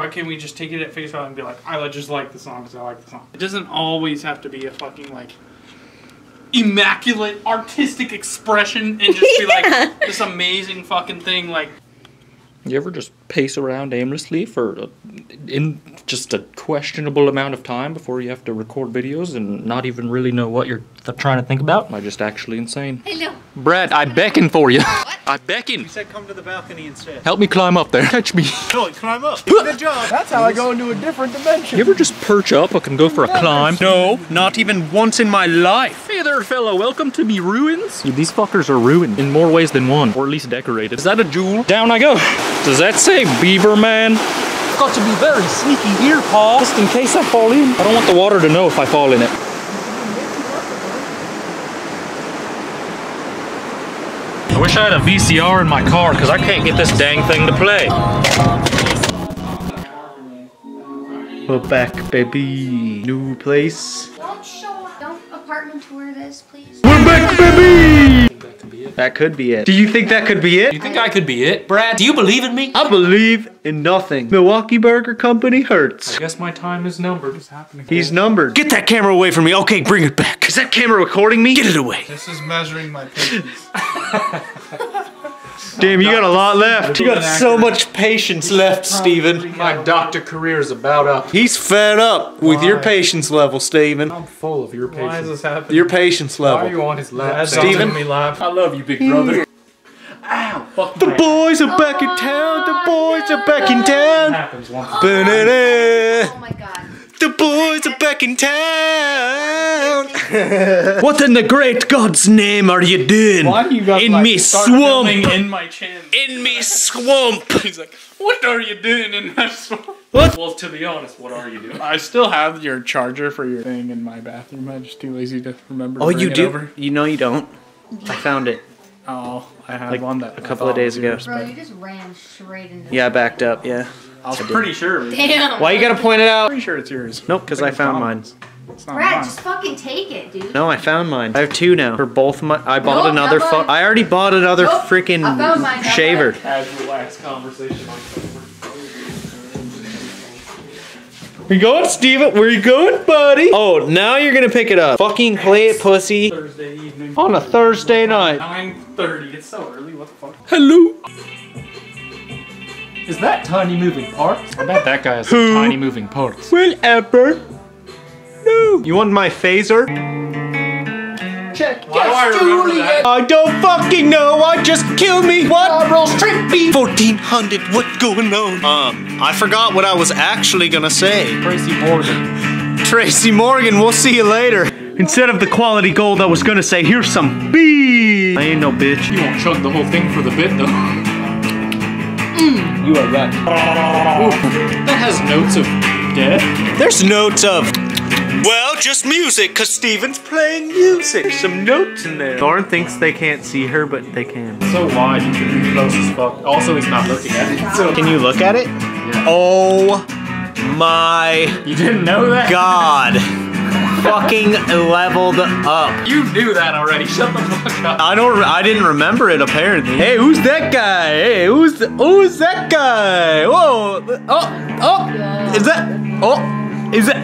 Why can't we just take it at face value and be like, I just like the song because I like the song? It doesn't always have to be a fucking like immaculate artistic expression and just be like this amazing fucking thing. Like You ever just pace around aimlessly for a, in just a questionable amount of time before you have to record videos and not even really know what you're th- trying to think about? Am I just actually insane? Hello. Brad, I beckon for you. I beckon. You said come to the balcony instead. Help me climb up there. Catch me. No, climb up. Good job. That's how I go into a different dimension. You ever just perch up and go for a climb? No, not even once in my life. Hey there, fella. Welcome to me ruins. these fuckers are ruined in more ways than one, or at least decorated. Is that a jewel? Down I go. Does that say Beaver Man? Got to be very sneaky here, Paul. Just in case I fall in. I don't want the water to know if I fall in it. I wish I had a VCR in my car because I can't get this dang thing to play. We're back, baby. New place. Don't show. Don't apartment tour this, please. We're back, baby. That could be it. Do you think that could be it? You think I could be it? Brad, do you believe in me? I believe in nothing. Milwaukee Burger Company hurts. I guess my time is numbered. what's happening? He's numbered. Get that camera away from me. Okay, bring it back. Is that camera recording me? Get it away. This is measuring my patience. Damn, you got a lot left. You got so much patience left, Steven. My doctor career is about up. He's fed up with your patience level, Steven. I'm full of your patience. Why is patience. this happening? Your patience Why are level. you on his lap? That's Steven? me laugh. I love you, big brother. Ow! Fuck The boys are oh back in town. The boys are back in town. happens once. Oh my god. The boys are back in town. what in the great God's name are you doing? Why do you guys in like me swamp? filming in my chin? In me swamp. He's like, what are you doing in my swamp? Well, to be honest, what are you doing? I still have your charger for your thing in my bathroom. I'm just too lazy to remember. To Oh, bring you it do? Over. You know you don't. I found it Oh, I had Like, one that a couple of days ago. Bro, you just ran straight into. Yeah, I backed up. Yeah. I was pretty sure. Damn. Why you gotta point it out? Pretty sure it's yours. Nope, because I found mine. It's not Brad, mine. just fucking take it, dude. No, I found mine. I have two now for both my. I bought Nope, another. not Fo- I already bought another Nope, freaking I found shaver. Casual ass conversation like Where you going, Steven? Where you going, buddy? Oh, now you're gonna pick it up. Fucking play it, pussy. Thursday evening. On a Thursday night. 9:30. It's so early. What the fuck? Hello. Is that tiny moving parts? I bet that guy has Who? some tiny moving parts. Whatever. No. You want my phaser? Check. Why do I remember that? I don't fucking know. I just kill me. What? I roll Trippy. 1400. What's going on? Um, I forgot what I was actually gonna say. Tracy Morgan. Tracy Morgan, we'll see you later. Instead of the quality gold, I was gonna say, here's some beef. I ain't no bitch. You won't chug the whole thing for the bit, though. You are right. Ooh, That has notes of death. There's notes of. Well, just music, cause Steven's playing music. There's some notes in there. Lauren thinks they can't see her, but they can. So wide, you can be close as fuck. Also, he's not looking at it. So Can you look at it? Oh my you didn't know that? god. Fucking leveled up. You knew that already. Shut the fuck up. I don't. I didn't remember it apparently. Hey, who's that guy? Hey, who's who's that guy? Whoa! Oh, oh! Is that? Oh, is that?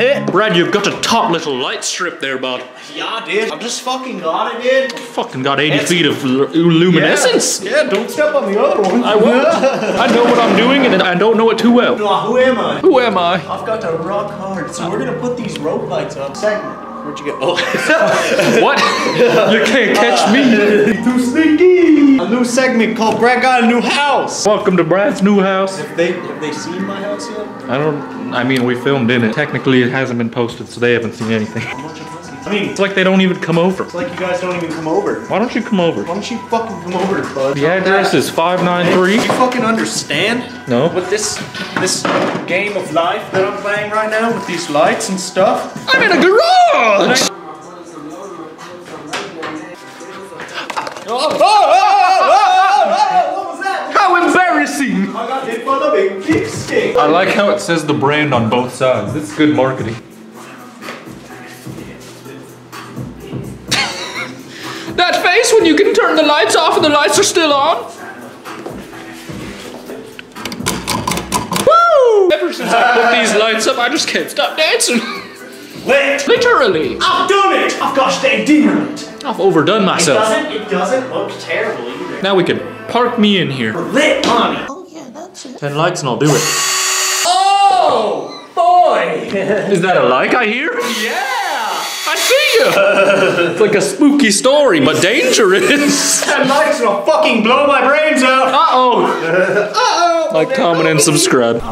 Eh. Brad, you've got a top little light strip there, bud. Yeah, dude. I'm just fucking got it, dude. Fucking got 80 It's- feet of luminescence. Yeah, don't step on the other one. I won't. I know what I'm doing, and I don't know it too well. No, who am I? Who am I? I've got to rock hard, so we're gonna put these rope lights up. Segment. Where'd you go? Oh, What? you can't catch me. too sneaky. A new segment called Brad Got a New House. Welcome to Brad's new house. Have they have they seen my house yet? I don't. I mean, we filmed in it. Technically, it hasn't been posted, so they haven't seen anything. I mean, It's like they don't even come over. it's like you guys don't even come over. Why don't you come over? Why don't you fucking come over, bud? The address is five nine three. You fucking understand? No. With this this game of life that I'm playing right now with these lights and stuff. I'm in a garage. Oh, oh, oh, oh, what was that? How embarrassing! I got hit by the big stick. I like how it says the brand on both sides. It's good marketing. That face when you can turn the lights off and the lights are still on. Woo! Ever since I put these lights up, I just can't stop dancing. Lit. Literally. I've done it. I've got to stay dinner. I've overdone myself. It myself. doesn't. It doesn't look terrible either. Now we can park me in here. Lit, honey. Oh yeah, that's it. Ten likes and I'll do it. Oh boy. Is that a like I hear? yeah. I see you. it's like a spooky story, but dangerous. Ten likes and I'll fucking blow my brains out. Uh oh. uh oh. Like, comment, and subscribe.